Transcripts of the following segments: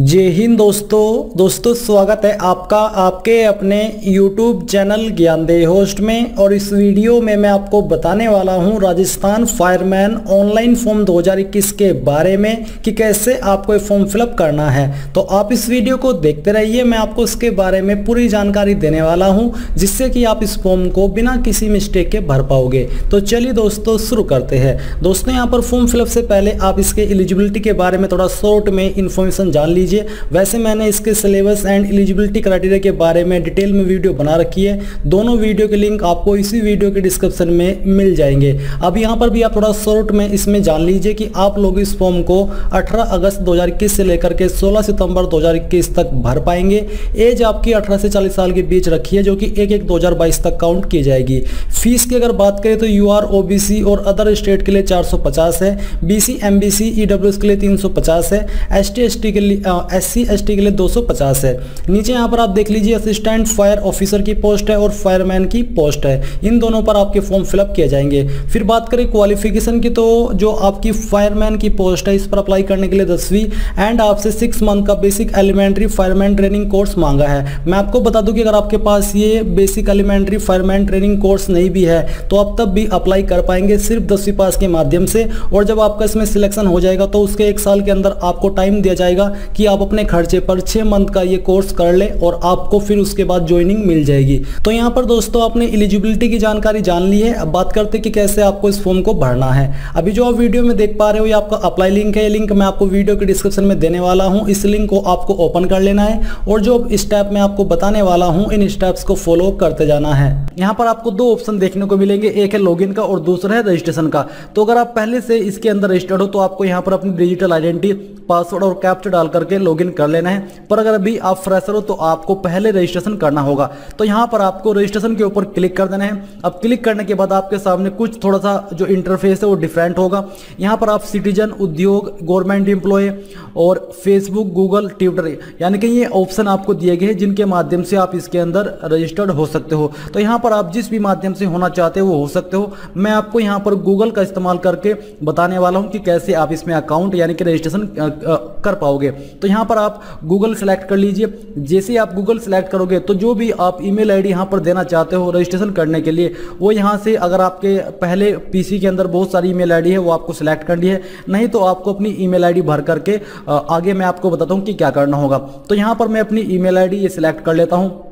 जय हिंद दोस्तों। दोस्तों, स्वागत है आपका, आपके अपने YouTube चैनल ज्ञानदेह होस्ट में। और इस वीडियो में मैं आपको बताने वाला हूँ राजस्थान फायरमैन ऑनलाइन फॉर्म 2021 के बारे में कि कैसे आपको फॉर्म फिलअप करना है। तो आप इस वीडियो को देखते रहिए, मैं आपको इसके बारे में पूरी जानकारी देने वाला हूँ, जिससे कि आप इस फॉर्म को बिना किसी मिस्टेक के भर पाओगे। तो चलिए दोस्तों, शुरू करते हैं। दोस्तों, यहाँ पर फॉर्म फिलअप से पहले आप इसके एलिजिबिलिटी के बारे में थोड़ा शॉर्ट में इंफॉर्मेशन जान लीजिए। वैसे मैंने इसके सिलेबस एंड एलिजिबिलिटी क्राइटेरिया के बारे में डिटेल में वीडियो बना रखी है। दोनों वीडियो के लिंक आपको इसी वीडियो के डिस्क्रिप्शन में मिल जाएँगे। अब यहाँ पर भी आप थोड़ा शॉर्ट में इसमें जान लीजिए कि आप लोग इस फॉर्म को 18 अगस्त 2021 से लेकर के 16 सितंबर 2021 तक भर पाएँगे। एज आपकी 18 से 40 साल के बीच रखी है, जो कि एक एक 2022 तक काउंट की जाएगी। फ़ीस की अगर बात करें तो यू आर और अदर स्टेट के लिए 450 है। बीसी एमबीसी ईडब्ल्यूएस के लिए 350 है। एसटी एसटी के लिए एस सी के लिए 250 है। नीचे यहाँ पर आप देख लीजिए असिस्टेंट फायर ऑफिसर की पोस्ट है और फायरमैन की पोस्ट है। इन दोनों पर आपके फॉर्म फिलअप किए जाएँगे। फिर बात करें क्वालिफिकेशन की तो जो आपकी फायरमैन की पोस्ट है, इस पर अप्लाई करने के लिए दसवीं एंड आपसे सिक्स मंथ का basic elementary fireman training course मांगा है। मैं आपको बता दूँ कि अगर आपके पास ये basic elementary fireman training course नहीं भी है तो आप तब भी अप्लाई कर पाएँगे सिर्फ़ दसवीं पास के माध्यम से। और जब आपका इसमें सिलेक्शन हो जाएगा तो उसके एक साल के अंदर आपको टाइम दिया जाएगा कि आप अपने खर्चे पर छह मंथ का ये कोर्स कर ले और आपको फिर उसके बाद ज्वाइनिंग मिल जाएगी। तो यहाँ पर दोस्तों, आपने एलिजिबिलिटी की जानकारी जान ली है। अब बात करते कि कैसे आपको इस फॉर्म को भरना है। अभी जो आप वीडियो में देख पा रहे हो, ये आपका अप्लाई लिंक है। लिंक मैं आपको वीडियो के डिस्क्रिप्शन में देने वाला हूँ। इस लिंक को आपको ओपन कर लेना है और जो स्टेप मैं आपको बताने वाला हूँ, इन स्टेप्स को फॉलो करते जाना है। यहाँ पर आपको दो ऑप्शन देखने को मिलेंगे। एक है लॉगिन का और दूसरा है रजिस्ट्रेशन का। तो अगर आप पहले से इसके अंदर रजिस्टर्ड हो तो आपको यहाँ पर अपनी डिजिटल आइडेंटिटी पासवर्ड और कैप्चर डाल करके लॉगिन कर लेना है। पर अगर अभी आप फ्रेशर हो तो आपको पहले रजिस्ट्रेशन करना होगा। तो यहाँ पर आपको रजिस्ट्रेशन के ऊपर क्लिक कर देना है। अब क्लिक करने के बाद आपके सामने कुछ थोड़ा सा जो इंटरफेस है वो डिफरेंट होगा। यहाँ पर आप सिटीजन उद्योग गवर्नमेंट एम्प्लॉय और फेसबुक गूगल ट्विटर यानी कि ये ऑप्शन आपको दिए गए हैं, जिनके माध्यम से आप इसके अंदर रजिस्टर्ड हो सकते हो। तो यहाँ पर आप जिस भी माध्यम से होना चाहते हो वो हो सकते हो। मैं आपको यहाँ पर गूगल का इस्तेमाल करके बताने वाला हूँ कि कैसे आप इसमें अकाउंट यानी कि रजिस्ट्रेशन कर पाओगे। तो यहाँ पर आप गूगल सेलेक्ट कर लीजिए। जैसे आप गूगल सेलेक्ट करोगे तो जो भी आप ईमेल आईडी यहाँ पर देना चाहते हो रजिस्ट्रेशन करने के लिए, वो यहाँ से अगर आपके पहले पीसी के अंदर बहुत सारी ईमेल आईडी है, वो आपको सेलेक्ट करनी है। नहीं तो आपको अपनी ईमेल आईडी भर करके आगे मैं आपको बताता हूँ कि क्या करना होगा। तो यहाँ पर मैं अपनी ईमेल आईडी ये सिलेक्ट कर लेता हूँ।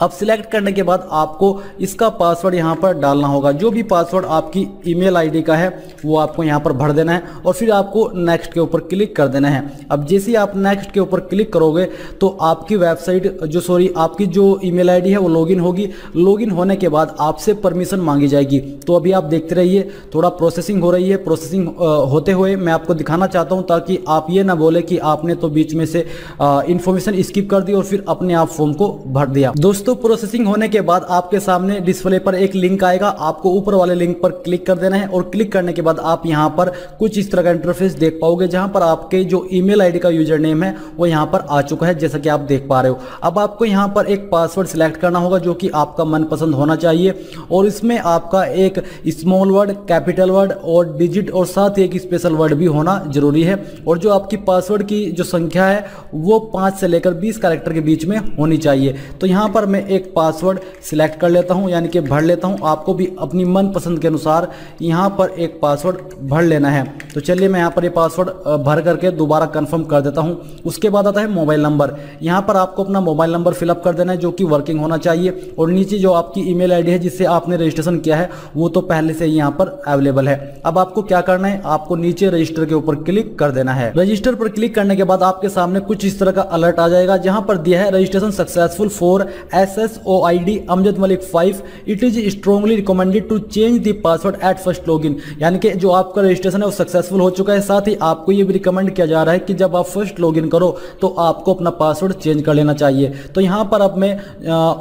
अब सिलेक्ट करने के बाद आपको इसका पासवर्ड यहाँ पर डालना होगा। जो भी पासवर्ड आपकी ईमेल आईडी का है, वो आपको यहाँ पर भर देना है और फिर आपको नेक्स्ट के ऊपर क्लिक कर देना है। अब जैसे आप नेक्स्ट के ऊपर क्लिक करोगे तो आपकी वेबसाइट जो सॉरी आपकी जो ईमेल आईडी है, वो लॉगिन होगी। लॉगिन होने के बाद आपसे परमिशन मांगी जाएगी। तो अभी आप देखते रहिए, थोड़ा प्रोसेसिंग हो रही है। प्रोसेसिंग होते हुए मैं आपको दिखाना चाहता हूँ ताकि आप ये ना बोले कि आपने तो बीच में से इन्फॉर्मेशन स्किप कर दी और फिर अपने आप फॉर्म को भर दिया। दोस्तों दोस्तों प्रोसेसिंग होने के बाद आपके सामने डिस्प्ले पर एक लिंक आएगा। आपको ऊपर वाले लिंक पर क्लिक कर देना है और क्लिक करने के बाद आप यहाँ पर कुछ इस तरह का इंटरफेस देख पाओगे, जहाँ पर आपके जो ईमेल आईडी का यूज़र नेम है, वो यहाँ पर आ चुका है, जैसा कि आप देख पा रहे हो। अब आपको यहाँ पर एक पासवर्ड सिलेक्ट करना होगा, जो कि आपका मनपसंद होना चाहिए। और इसमें आपका एक स्मॉल वर्ड कैपिटल वर्ड और डिजिट और साथ ही एक स्पेशल वर्ड भी होना ज़रूरी है। और जो आपकी पासवर्ड की जो संख्या है, वो पाँच से लेकर बीस कैरेक्टर के बीच में होनी चाहिए। तो यहाँ पर मैं मैं एक पासवर्ड सिलेक्ट कर लेता हूँ, यानी कि भर लेता हूँ। आपको भी अपनी मन पसंद के अनुसार यहाँ पर एक पासवर्ड भर लेना है। तो चलिए मैं यहाँ पर ये पासवर्ड भर करके दोबारा कंफर्म कर देता हूँ। उसके बाद आता है मोबाइल नंबर यहाँ पर आपको अपना मोबाइल नंबर फिलअप कर देना है, जो कि वर्किंग होना चाहिए। और नीचे जो आपकी ईमेल आईडी है, जिससे आपने रजिस्ट्रेशन किया है, वो तो पहले से यहाँ पर अवेलेबल है। अब आपको क्या करना है, आपको नीचे रजिस्टर के ऊपर क्लिक कर देना है। रजिस्टर पर क्लिक करने के बाद आपके सामने कुछ इस तरह का अलर्ट आ जाएगा, जहाँ पर दिया है registration successful for S S O I D Amjad Malik five it is strongly recommended to change the password at first log in यानी कि जो आपका रजिस्ट्रेशन है वो सक्सेसफुल हो चुका है। साथ ही आपको ये भी रिकमेंड किया जा रहा है कि जब आप फ़र्स्ट लॉग इन करो तो आपको अपना पासवर्ड चेंज कर लेना चाहिए। तो यहाँ पर अब मैं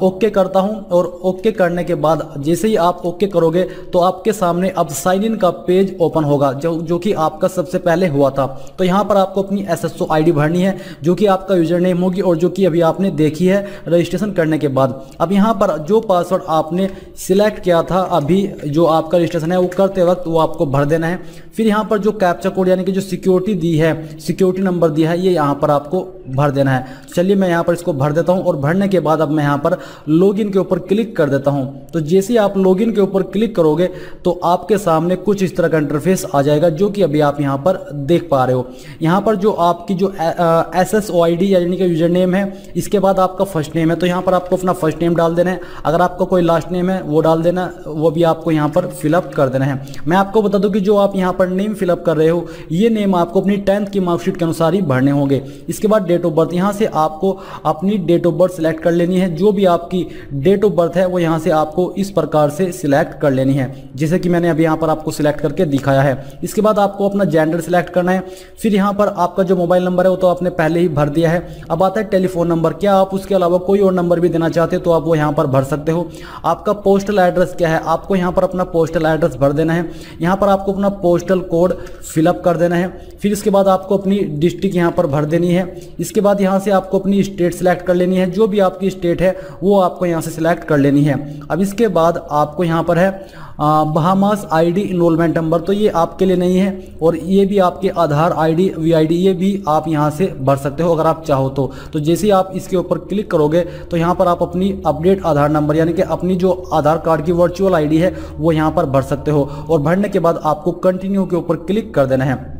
ओके करता हूँ और ओके करने के बाद जैसे ही आप ओके करोगे तो आपके सामने अब साइन इन का पेज ओपन होगा, जो जो कि आपका सबसे पहले हुआ था। तो यहाँ पर आपको अपनी S S O I D भरनी है, जो कि आपका यूज़र नेम होगी और जो कि अभी आपने देखी है रजिस्ट्रेशन करने के बाद। अब यहाँ पर जो पासवर्ड आपने सिलेक्ट किया था, अभी जो आपका रजिस्ट्रेशन है, वो करते वक्त वो आपको भर देना है। फिर यहाँ पर जो कैप्चा कोड यानी कि जो सिक्योरिटी दी है सिक्योरिटी नंबर दिया है, ये यहाँ पर आपको भर देना है। चलिए मैं यहाँ पर इसको भर देता हूँ और भरने के बाद अब मैं यहाँ पर लॉगिन के ऊपर क्लिक कर देता हूँ। तो जैसे आप लॉगिन के ऊपर क्लिक करोगे तो आपके सामने कुछ इस तरह का इंटरफेस आ जाएगा, जो कि अभी आप यहाँ पर देख पा रहे हो। यहाँ पर जो आपकी जो S S O I D यानी कि यूज़र नेम है, इसके बाद आपका फ़र्स्ट नेम है तो यहाँ पर आपको अपना फ़र्स्ट नेम डाल देना है। अगर आपका कोई लास्ट नेम है, वो डाल देना, वो भी आपको यहाँ पर फिलअप कर देना है। मैं आपको बता दूँ कि जो आप यहाँ पर नेम फिलअप कर रहे हो, ये नेम आपको अपनी टेंथ की मार्कशीट के अनुसार ही भरने होंगे। इसके बाद डेट ऑफ़ बर्थ यहाँ से आपको अपनी डेट ऑफ़ बर्थ सिलेक्ट कर लेनी है। जो भी आपकी डेट ऑफ़ बर्थ है, वो यहाँ से आपको इस प्रकार से सिलेक्ट कर लेनी है। जैसे कि मैंने अभी यहाँ पर आपको सिलेक्ट करके दिखाया है। इसके बाद आपको अपना जेंडर सिलेक्ट करना है। फिर यहाँ पर आपका जो मोबाइल नंबर है, वो तो आपने पहले ही भर दिया है। अब आता है टेलीफोन नंबर क्या आप उसके अलावा कोई और नंबर भी देना चाहते हो तो आप वो यहाँ पर भर सकते हो। आपका पोस्टल एड्रेस क्या है? आपको यहाँ पर अपना पोस्टल एड्रेस भर देना है। यहाँ पर आपको अपना पोस्टल कोड फिलअप कर देना है। फिर इसके बाद आपको अपनी डिस्ट्रिक्ट यहाँ पर भर देनी है। इसके बाद यहाँ से आपको अपनी स्टेट सेलेक्ट कर लेनी है। जो भी आपकी स्टेट है, वो आपको यहाँ से सिलेक्ट कर लेनी है। अब इसके बाद आपको यहाँ पर है बहामास आईडी इनरोलमेंट नंबर तो ये आपके लिए नहीं है और ये भी आपके आधार आईडी वीआईडी ये भी आप यहाँ से भर सकते हो अगर आप चाहो तो। तो जैसे ही आप इसके ऊपर क्लिक करोगे तो यहाँ पर आप अपनी अपडेट आधार नंबर यानी कि अपनी जो आधार कार्ड की वर्चुअल आईडी है वो यहाँ पर भर सकते हो और भरने के बाद आपको कंटिन्यू के ऊपर क्लिक कर देना है।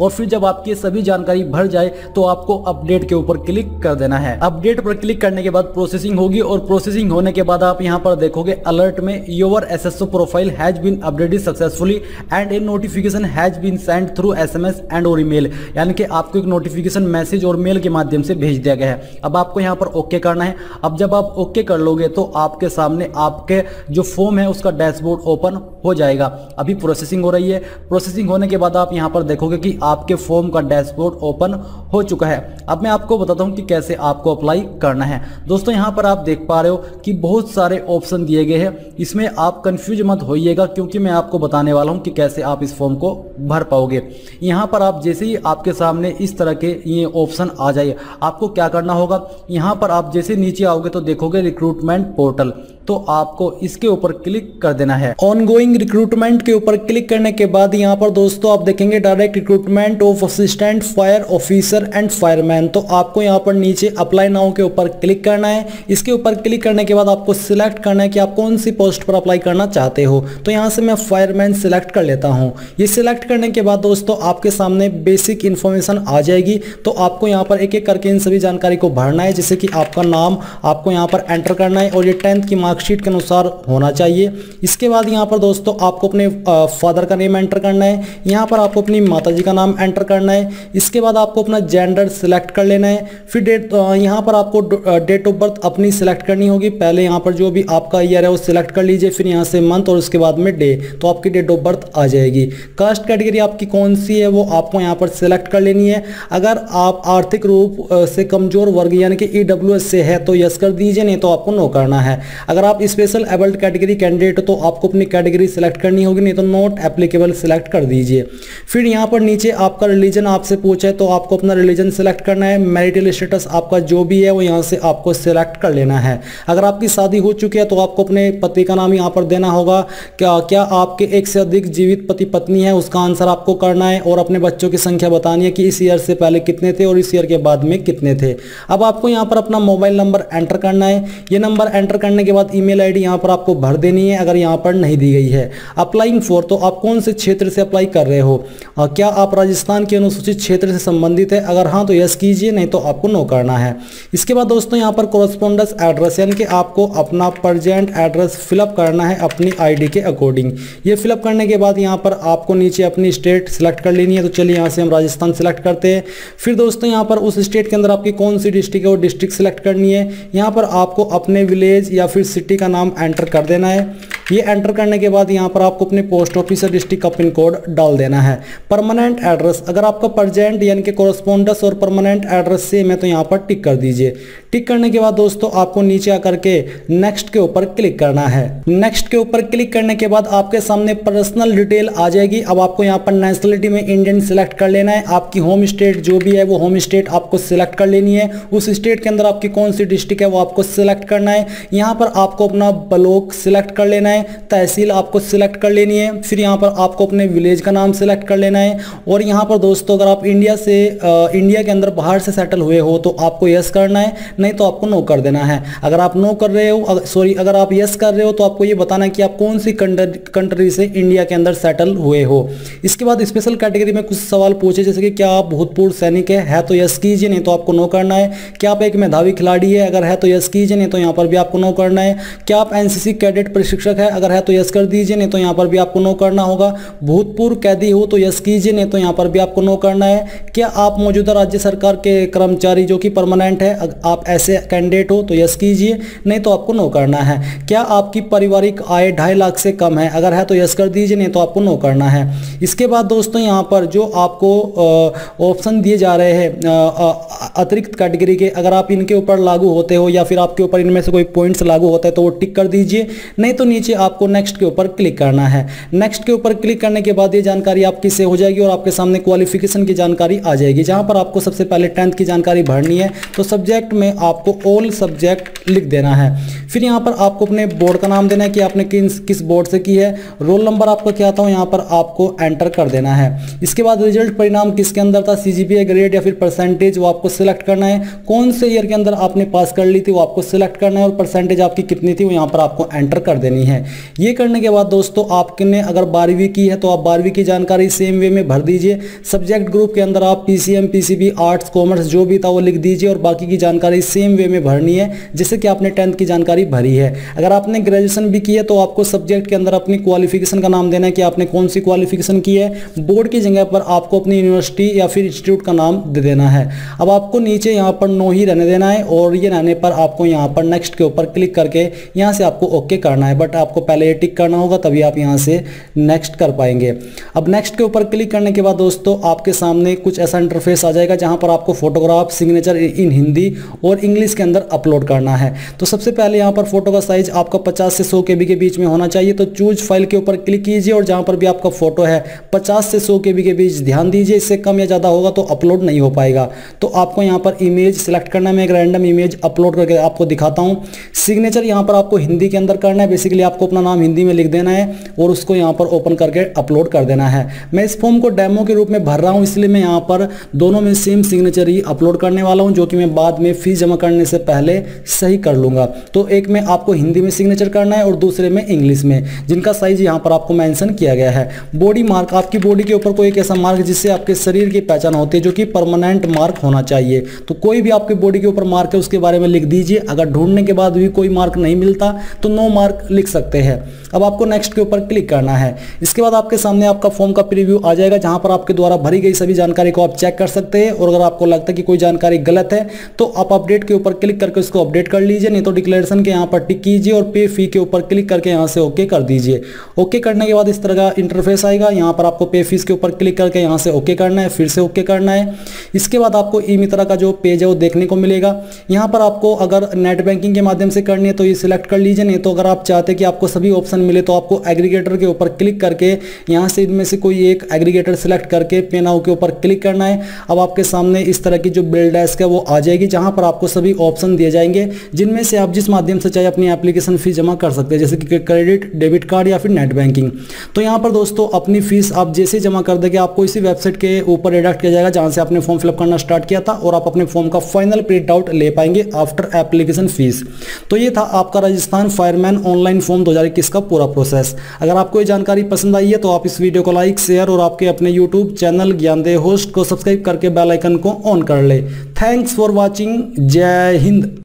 और फिर जब आपकी सभी जानकारी भर जाए तो आपको अपडेट के ऊपर क्लिक कर देना है। अपडेट पर क्लिक करने के बाद प्रोसेसिंग होगी और प्रोसेसिंग होने के बाद आप यहाँ पर देखोगे अलर्ट में, your S S O profile has been updated successfully and a notification has been send through S M S and और ईमेल यानी कि आपको एक नोटिफिकेशन मैसेज और मेल के माध्यम से भेज दिया गया है। अब आपको यहाँ पर ओके करना है। अब जब आप ओके कर लोगे तो आपके सामने आपके जो फॉर्म है, उसका डैशबोर्ड ओपन हो जाएगा। अभी प्रोसेसिंग हो रही है। प्रोसेसिंग होने के बाद आप यहाँ पर देखोगे कि आपके फॉर्म का डैशबोर्ड ओपन हो चुका है। अब मैं आपको बताता हूँ कि कैसे आपको अप्लाई करना है। दोस्तों, यहाँ पर आप देख पा रहे हो कि बहुत सारे ऑप्शन दिए गए हैं। इसमें आप कन्फ्यूज़ मत होइएगा, क्योंकि मैं आपको बताने वाला हूँ कि कैसे आप इस फॉर्म को भर पाओगे। यहाँ पर आप जैसे ही आपके सामने इस तरह के ये ऑप्शन आ जाए आपको क्या करना होगा? यहाँ पर आप जैसे नीचे आओगे तो देखोगे रिक्रूटमेंट पोर्टल तो आपको इसके ऊपर क्लिक कर देना है। ऑन गोइंग रिक्रूटमेंट के ऊपर क्लिक करने के बाद यहाँ पर दोस्तों आप देखेंगे direct recruitment of assistant fire officer and fireman तो आपको यहाँ पर नीचे अप्लाई नाउ के ऊपर क्लिक करना है। इसके ऊपर क्लिक करने के बाद आपको सिलेक्ट करना है कि आप कौन सी पोस्ट पर अप्लाई करना चाहते हो। तो यहाँ से मैं फायरमैन सिलेक्ट कर लेता हूँ। ये सिलेक्ट करने के बाद दोस्तों आपके सामने बेसिक इन्फॉर्मेशन आ जाएगी। तो आपको यहाँ पर एक एक करके इन सभी जानकारी को भरना है। जैसे कि आपका नाम, आपको यहाँ पर एंटर करना है और ये टेंथ की मार्क मार्कशीट के अनुसार होना चाहिए। इसके बाद यहाँ पर दोस्तों आपको अपने फादर का नेम एंटर करना है। यहाँ पर आपको अपनी माता जी का नाम एंटर करना है। इसके बाद आपको अपना जेंडर सिलेक्ट कर लेना है। फिर डेट यहाँ पर आपको डेट ऑफ़ बर्थ अपनी सिलेक्ट करनी होगी। पहले यहाँ पर जो भी आपका ईयर है वो सिलेक्ट कर लीजिए, फिर यहाँ से मंथ और उसके बाद में डे तो आपकी डेट ऑफ़ बर्थ आ जाएगी। कास्ट कैटेगरी आपकी कौन सी है वो आपको यहाँ पर सिलेक्ट कर लेनी है। अगर आप आर्थिक रूप से कमज़ोर वर्ग यानी कि ई e से है तो यस कर दीजिए, नहीं तो आपको नो करना है। अगर आप स्पेशल एबल्ड कैटेगरी कैंडिडेट तो आपको अपनी कैटेगरी सिलेक्ट करनी होगी, नहीं तो नॉट एप्लीकेबल सिलेक्ट कर दीजिए। फिर यहाँ पर नीचे आपका रिलीजन आपसे पूछे तो आपको अपना रिलीजन सिलेक्ट करना है मैरिटल स्टेटस आपका जो भी है वो यहाँ से आपको सिलेक्ट कर लेना है। अगर आपकी शादी हो चुकी है तो आपको अपने पति का नाम यहाँ पर देना होगा। क्या क्या आपके एक से अधिक जीवित पति पत्नी है, उसका आंसर आपको करना है और अपने बच्चों की संख्या बतानी है कि इस ईयर से पहले कितने थे और इस ईयर के बाद में कितने थे। अब आपको यहाँ पर अपना मोबाइल नंबर एंटर करना है। ये नंबर एंटर करने के बाद ईमेल आईडी यहाँ पर आपको भर देनी है, अगर यहाँ पर नहीं दी गई है। अप्लाइंग फॉर तो आप कौन से क्षेत्र से अप्लाई कर रहे हो? क्या आप राजस्थान के अनुसूचित क्षेत्र से संबंधित है? अगर हाँ तो यस कीजिए, नहीं तो आपको नो करना है। इसके बाद दोस्तों, यहाँ पर कोरस्पोंडेंस एड्रेस यानी कि आपको अपना प्रजेंट एड्रेस फिलअप करना है अपनी आई के अकॉर्डिंग ये फिलअप करने के बाद यहाँ पर आपको नीचे अपनी स्टेट सिलेक्ट कर लेनी है तो चलिए यहाँ से हम राजस्थान सिलेक्ट करते हैं। फिर दोस्तों, यहाँ पर उस स्टेट के अंदर आपकी कौन सी डिस्ट्रिक्ट है, वो डिस्ट्रिक्ट सिलेक्ट करनी है। यहाँ पर आपको अपने विलेज या फिर सिटी का नाम एंटर कर देना है। ये एंटर करने के बाद यहाँ पर आपको अपने पोस्ट ऑफ़िस और डिस्ट्रिक्ट का पिन कोड डाल देना है। परमानेंट एड्रेस अगर आपका परजेंट यानी कि कोरस्पोंडेंस और परमानेंट एड्रेस सेम है तो यहाँ पर टिक कर दीजिए। टिक करने के बाद दोस्तों आपको नीचे आकर के नेक्स्ट के ऊपर क्लिक करना है। नेक्स्ट के ऊपर क्लिक करने के बाद आपके सामने पर्सनल डिटेल आ जाएगी। अब आपको यहाँ पर नेशनलिटी में इंडियन सिलेक्ट कर लेना है। आपकी होम स्टेट जो भी है, वो होम स्टेट आपको सिलेक्ट कर लेनी है। उस स्टेट के अंदर आपकी कौन सी डिस्ट्रिक्ट है, वो आपको सिलेक्ट करना है। यहाँ पर आपको अपना ब्लॉक सिलेक्ट कर लेना है। तहसील आपको सिलेक्ट कर लेनी है। फिर यहाँ पर आपको अपने विलेज का नाम सिलेक्ट कर लेना है। और यहाँ पर दोस्तों अगर आप इंडिया से इंडिया के अंदर बाहर से सेटल हुए हो तो आपको यस करना है। नहीं तो आपको नो कर देना है। अगर आप नो कर रहे हो सॉरी अगर आप यस कर रहे हो तो आपको ये बताना है कि आप कौन सी कंट्री से इंडिया के अंदर सेटल हुए हो। इसके बाद स्पेशल कैटेगरी में कुछ सवाल पूछे जैसे कि क्या आप भूतपूर्व सैनिक है, है तो यस कीजिए नहीं तो आपको नो करना है। क्या आप एक मेधावी खिलाड़ी है? अगर है तो यस कीजिए नहीं तो यहाँ पर भी आपको नो करना है। क्या आप एनसीसी कैडेट प्रशिक्षक है? अगर है तो यस कर दीजिए नहीं तो यहाँ पर भी आपको नो करना होगा। भूतपूर्व कैदी हो तो यस कीजिए नहीं तो यहाँ पर भी आपको नो करना है। क्या आप मौजूदा राज्य सरकार के कर्मचारी जो कि परमानेंट है? आप ऐसे कैंडिडेट हो तो यस कीजिए, नहीं तो आपको नो करना है। क्या आपकी पारिवारिक आय ढाई लाख से कम है? अगर है तो यस कर दीजिए, नहीं तो आपको नो करना है। इसके बाद दोस्तों यहाँ पर जो आपको ऑप्शन दिए जा रहे हैं अतिरिक्त कैटेगरी के, अगर आप इनके ऊपर लागू होते हो या फिर आपके ऊपर इनमें से कोई पॉइंट्स लागू होता है तो वो टिक कर दीजिए, नहीं तो नीचे आपको नेक्स्ट के ऊपर क्लिक करना है। नेक्स्ट के ऊपर क्लिक करने के बाद ये जानकारी आपकी से हो जाएगी और आपके सामने क्वालिफिकेशन की जानकारी आ जाएगी। जहाँ पर आपको सबसे पहले टेंथ की जानकारी भरनी है तो सब्जेक्ट में आपको ऑल सब्जेक्ट लिख देना है। फिर यहाँ पर आपको अपने बोर्ड का नाम देना है कि आपने किस किस बोर्ड से की है। रोल नंबर आपका क्या था, यहाँ पर आपको एंटर कर देना है। इसके बाद रिज़ल्ट परिणाम किसके अंदर था सी ग्रेड या फिर परसेंटेज वो आपको सिलेक्ट करना है। कौन से ईयर के अंदर आपने पास कर ली थी, वो आपको सिलेक्ट करना है और परसेंटेज आपकी कितनी थी, वो यहाँ पर आपको एंटर कर देनी है। ये करने के बाद दोस्तों, आपने अगर बारहवीं की है तो आप बारहवीं की जानकारी सेम वे में भर दीजिए। सब्जेक्ट ग्रुप के अंदर आप पीसीएम पीसीबी आर्ट्स कॉमर्स जो भी था, वो लिख दीजिए और बाकी की जानकारी सेम वे में भरनी है जैसे कि आपने टेंथ की जानकारी भरी है। अगर आपने ग्रेजुएशन भी की है तो आपको सब्जेक्ट के अंदर अपनी क्वालिफिकेशन का नाम देना है कि आपने कौन सी क्वालिफिकेशन की है। बोर्ड की जगह पर आपको अपनी यूनिवर्सिटी या फिर इंस्टीट्यूट का नाम दे देना है। अब आपको नीचे यहाँ पर नो ही रहने देना है और ये रहने पर आपको यहाँ पर नेक्स्ट के ऊपर क्लिक करके यहाँ से आपको ओके करना है। बट आपको पहले ये टिक करना होगा, तभी आप यहाँ से नेक्स्ट कर पाएँगे। अब नेक्स्ट के ऊपर क्लिक करने के बाद दोस्तों, आपके सामने कुछ ऐसा इंटरफेस आ जाएगा जहाँ पर आपको फोटोग्राफ सिग्नेचर इन हिंदी और इंग्लिश के अंदर अपलोड करना है। तो सबसे पहले यहाँ पर फ़ोटो का साइज़ आपका 50 से 100 के के बीच में होना चाहिए। तो चूज़ फ़ाइल के ऊपर क्लिक कीजिए और जहाँ पर भी आपका फ़ोटो है 50 से 100 के के बीच ध्यान दीजिए। इससे कम या ज़्यादा होगा तो अपलोड नहीं हो पाएगा। तो आपको यहाँ पर इमेज सिलेक्ट करना मैं एक रैंडम इमेज अपलोड करके आपको दिखाता हूँ। सिग्नेचर यहाँ पर आपको हिंदी के अंदर करना है। बेसिकली आपको अपना नाम हिंदी में लिख देना है और उसको यहाँ पर ओपन करके अपलोड कर देना है। मैं इस फॉर्म को डेमो के रूप में भर रहा हूँ। इसलिए मैं यहाँ पर दोनों में सेम सिग्नेचर ही अपलोड करने वाला हूँ, जो कि मैं बाद में फ़ीस जमा करने से पहले सही कर लूँगा। तो एक में आपको हिंदी में सिग्नेचर करना है और दूसरे में इंग्लिश में। जिनका साइज़ यहाँ पर आपको मैंशन किया गया है। बॉडी मार्क आपकी बॉडी के ऊपर कोई ऐसा मार्क जिससे आपके शरीर की पहचान होती है जो कि परमानेंट मार्क होना चाहिए। तो कोई भी आपके बॉडी के ऊपर मार्क है, उसके बारे में लिख दीजिए। अगर ढूँढने के बाद भी कोई मार्क नहीं मिलता तो नो मार्क लिख सकते हैं। अब आपको नेक्स्ट के ऊपर क्लिक करना है। इसके बाद आपके सामने आपका फॉर्म का प्रीव्यू आ जाएगा, जहाँ पर आपके द्वारा भरी गई सभी जानकारी को आप चेक कर सकते हैं। और अगर आपको लगता है कि कोई जानकारी गलत है तो आप अपडेट के ऊपर क्लिक करके उसको अपडेट कर लीजिए, नहीं तो डिक्लेरेशन के यहाँ पर टिक कीजिए और पे फ़ी के ऊपर क्लिक करके यहाँ से ओके कर दीजिए। ओके करने के बाद इस तरह का इंटरफेस आएगा। यहाँ पर आपको पे फ़ीस के ऊपर क्लिक करके यहाँ से ओके करना है, फिर से ओके करना है। इसके बाद आपको ई मित्रा का जो पेज है वो देखने को मिलेगा। यहाँ पर आपको अगर नेट बैंकिंग के माध्यम से करनी है तो ये सिलेक्ट कर लीजिए, नहीं तो अगर आप चाहते कि आपको सभी ऑप्शन मिले तो आपको एग्रीगेटर के ऊपर क्लिक करके यहाँ से इनमें से कोई एक एग्रीगेटर सेलेक्ट करके पेनाउ के ऊपर क्लिक करना है। अब आपके सामने इस तरह की जो बिल डेस्क है वो आ जाएगी, जहाँ पर आपको सभी ऑप्शन दिए जाएँगे, जिनमें से आप जिस माध्यम से चाहे अपनी एप्लीकेशन फ़ीस जमा कर सकते हैं, जैसे कि क्रेडिट डेबिट कार्ड या फिर नेट बैंकिंग तो यहाँ पर दोस्तों, अपनी फ़ीस आप जैसे जमा कर देंगे, आपको इसी वेबसाइट के ऊपर रिडक्ट किया जाएगा, जहाँ से आपने फॉर्म फिलअप करना स्टार्ट किया था, और आप अपने फॉर्म का फाइनल प्रिंट आउट ले पाएँगे आफ्टर एप्लीकेशन फ़ीस तो ये था आपका राजस्थान फायरमैन ऑनलाइन फॉर्म दो हज़ार इक्कीस का पूरा प्रोसेस अगर आपको ये जानकारी पसंद आई है तो आप इस वीडियो को लाइक शेयर और आपके अपने यूट्यूब चैनल ज्ञानदेह होस्ट को सब्सक्राइब करके बेल आइकन को ऑन कर ले। थैंक्स फॉर वॉचिंग जय हिंद